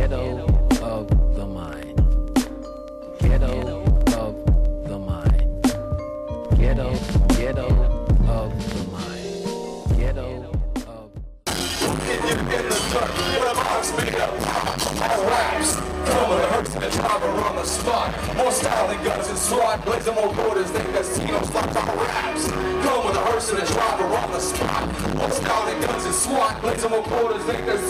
Ghetto of the mind. Ghetto of the mind. Ghetto, ghetto of the mind. Ghetto of Get, get, get in the dirt. Whatever I speak of, all raps come with a hearse and a driver on the spot. More style than guns and SWAT. Blazing more borders than casinos like our raps. Come with a hearse and a driver on the spot. More style than guns and SWAT. Blazing more borders than casinos.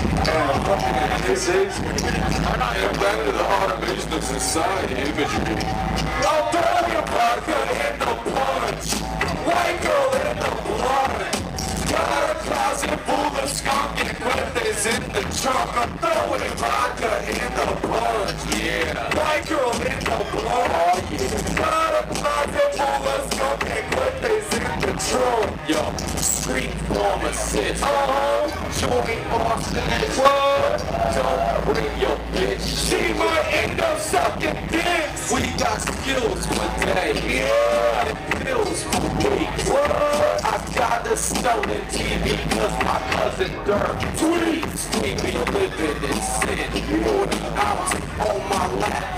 And this is back to the heart of business inside imagery. I'll throw your vodka in the punch. White girl in the blood. Got a closet full of skunk and birthdays in the trunk. I'm throwing vodka in the punch. Yeah. White girl in the blood. Got a closet full of skunk and birthdays in the trunk. Yo, street pharmacist. Oh, joint Boston. What? Don't bring your bitch. She might end up sucking dicks. We got skills for day. Yeah. Pills for weeks. What? I got a stolen TV cause my cousin Dirk tweets. We be living in sin. 40 ounce on my lap.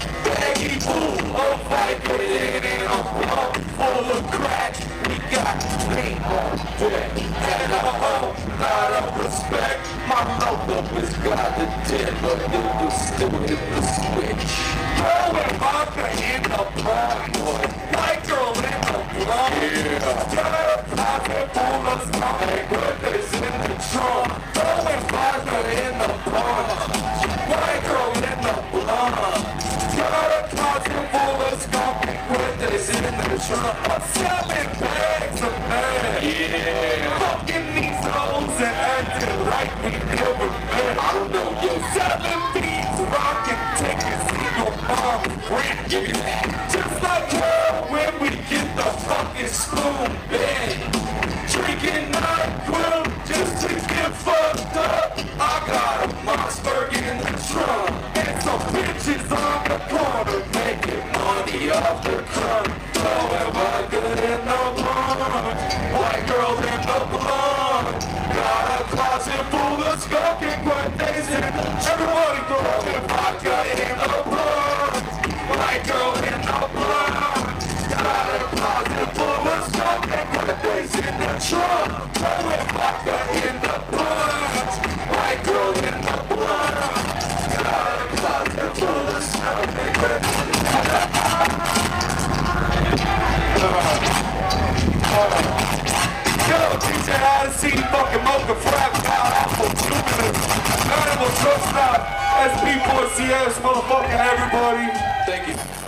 Paint on and whole lot of respect. My notebook has got the dead, but it was hit the switch. Throwing vodka in the boy. White girl in the blood. Yeah. Got a pocket full of stomach, but in the trunk. Throwing vodka in the pond. White girl in the blood. Got a closet full of skunk and in the trunk. Drinking NyQuil just to get fucked up. I got a Mossberg in the Not. SP4CS, motherfucking everybody. Thank you.